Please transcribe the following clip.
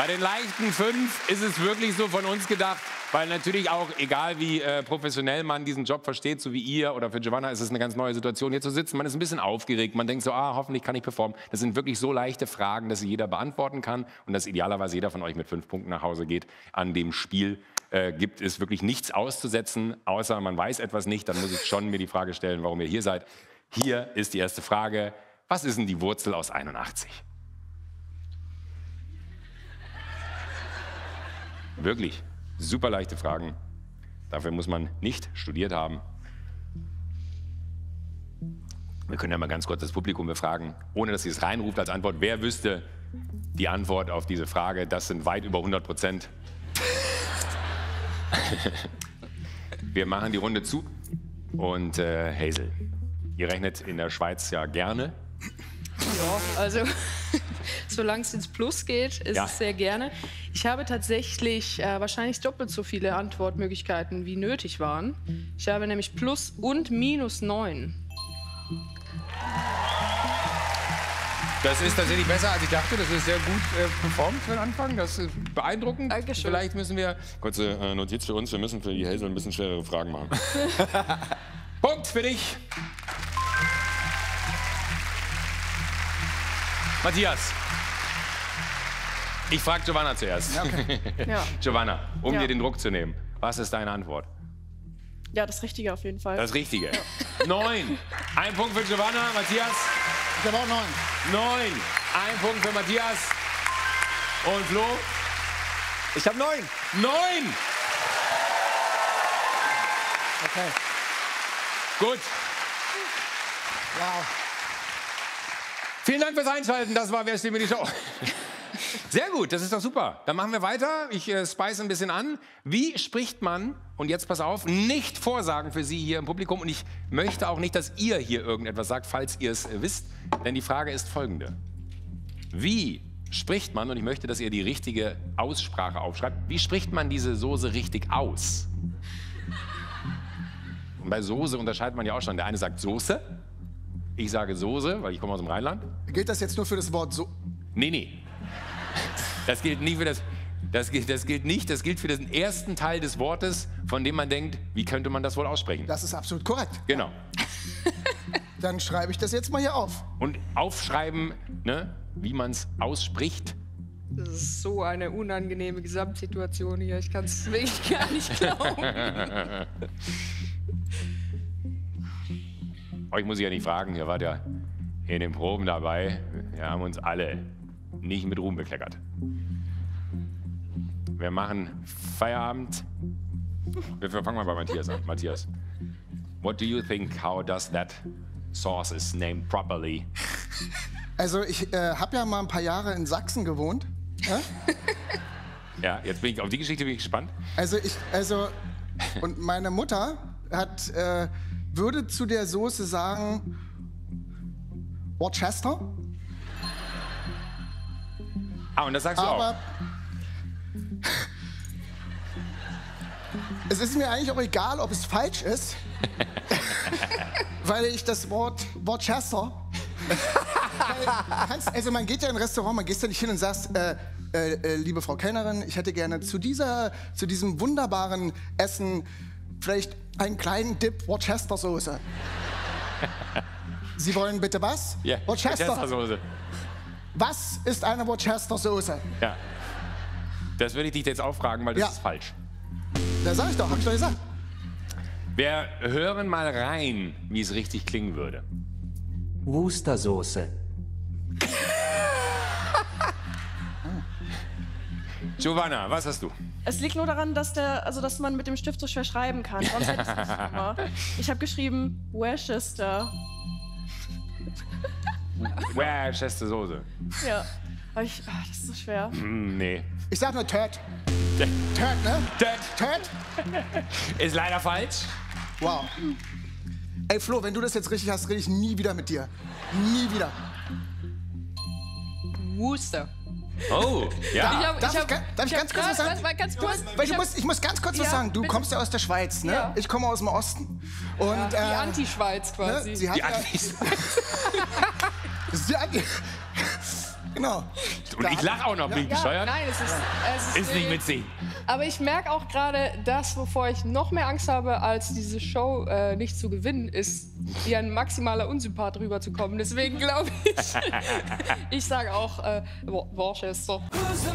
Bei den leichten fünf ist es wirklich so von uns gedacht, weil natürlich auch, egal wie äh, professionell man diesen Job versteht, so wie ihr oder für Giovanna, ist es eine ganz neue Situation, hier zu sitzen. Man ist ein bisschen aufgeregt, man denkt so, ah, hoffentlich kann ich performen. Das sind wirklich so leichte Fragen, dass sie jeder beantworten kann und dass idealerweise jeder von euch mit fünf Punkten nach Hause geht an dem Spiel. Äh, gibt es wirklich nichts auszusetzen, außer man weiß etwas nicht, dann muss ich schon mir die Frage stellen, warum ihr hier seid. Hier ist die erste Frage. Was ist denn die Wurzel aus 81? Wirklich super leichte Fragen. Dafür muss man nicht studiert haben. Wir können ja mal ganz kurz das Publikum befragen, ohne dass sie es reinruft als Antwort. Wer wüsste die Antwort auf diese Frage? Das sind weit über 100 Prozent. Wir machen die Runde zu. Und äh, Hazel, ihr rechnet in der Schweiz ja gerne. Ja, also solange es ins Plus geht, ist Ja. es sehr gerne. Ich habe tatsächlich äh, wahrscheinlich doppelt so viele Antwortmöglichkeiten, wie nötig waren. Ich habe nämlich Plus und Minus 9. Das ist tatsächlich besser, als ich dachte. Das ist sehr gut äh, performt für den Anfang. Das ist beeindruckend. Dankeschön. Vielleicht müssen wir. Kurze äh, Notiz für uns: Wir müssen für die Hazel ein bisschen schwerere Fragen machen. Punkt für dich. Matthias. Ich frage Giovanna zuerst. Ja. Giovanna, um Ja. dir den Druck zu nehmen, was ist deine Antwort? ja, das Richtige auf jeden Fall. Das Richtige. Neun. Ein Punkt für Giovanna. Matthias. Ich habe auch neun. Neun. Ein Punkt für Matthias. Und Flo? Ich habe neun. Neun. Okay. Gut. Wow. Vielen Dank fürs Einschalten. Das war Wer steht mir die Show? Sehr gut, das ist doch super. Dann machen wir weiter. Ich äh, spice ein bisschen an. Wie spricht man, und jetzt pass auf, nicht Vorsagen für Sie hier im Publikum. Und ich möchte auch nicht, dass ihr hier irgendetwas sagt, falls ihr es äh, wisst. Denn die Frage ist folgende. Wie spricht man, und ich möchte, dass ihr die richtige Aussprache aufschreibt, wie spricht man diese Soße richtig aus? Und bei Soße unterscheidet man ja auch schon. Der eine sagt Soße, ich sage Soße, weil ich komme aus dem Rheinland. Gilt das jetzt nur für das Wort so? Nee, nee. Das gilt nicht für das. Das gilt, das gilt nicht, das gilt für den ersten Teil des Wortes, von dem man denkt, wie könnte man das wohl aussprechen? Das ist absolut korrekt. Genau. Dann schreibe ich das jetzt mal hier auf. Und aufschreiben, ne, wie man es ausspricht. Das ist so eine unangenehme Gesamtsituation hier. Ich kann es wirklich gar nicht glauben. Euch muss ich ja nicht fragen, ihr wart ja in den Proben dabei. Wir haben uns alle nicht mit Ruhm bekleckert. Wir machen Feierabend. Wir fangen mal bei Matthias an. Matthias, what do you think? How does that sauce is named properly? Also ich äh, habe ja mal ein paar Jahre in Sachsen gewohnt. Ja? Ja, jetzt bin ich auf die Geschichte bin ich gespannt. Also ich, also und meine Mutter hat äh, würde zu der Soße sagen Worcester, Ah, und das sagst du auch. aber es ist mir eigentlich auch egal, ob es falsch ist, weil ich das Wort Worcester also man geht ja in ein Restaurant, man gehst ja nicht hin und sagst, äh, äh, äh, liebe Frau Kellnerin, ich hätte gerne zu, dieser, zu diesem wunderbaren Essen vielleicht einen kleinen Dip Worcester-Soße. Sie wollen bitte was? Ja, Worcester. Soße. Was ist eine Worcester-Soße? Ja. Das würde ich dich jetzt auch fragen, weil das Ja. ist falsch. Da sag ich doch, hab ich doch gesagt. Wir hören mal rein, wie es richtig klingen würde. Wustersoße. Giovanna, was hast du? Es liegt nur daran, dass, der, also dass man mit dem Stift so schwer schreiben kann. Sonst hätte ich es nicht gemacht. Ich habe geschrieben Worcester. Worcester Soße. Ja. Aber ich, ah, das ist so schwer. Hm, nee. Ich sag nur Turd. Turd, ne? Das Turd? ist leider falsch. Wow. Ey Flo, wenn du das jetzt richtig hast, rede ich nie wieder mit dir. Nie wieder. Worcester. Oh, ja. Ich hab- Darf ich hab- darf ich ganz kurz was sagen? warte, Ganz kurz. Weil ich, hab- muss, ich muss ganz kurz was Ja, sagen. Du bitte. kommst ja aus der Schweiz, ne? Ja. Ich komme aus dem Osten. Und, die äh, Anti-Schweiz quasi. ne? Sie hat Die ja, Antis. genau. Und ich lache auch noch, bin ich Ja, bescheuert? nein, es ist, es ist, Ist nicht witzig. Aber ich merke auch gerade, das, wovor ich noch mehr Angst habe, als diese Show äh, nicht zu gewinnen, ist, wie ein maximaler Unsympath rüberzukommen. Deswegen glaube ich, ich sage auch äh, Wo- Worcester. Who's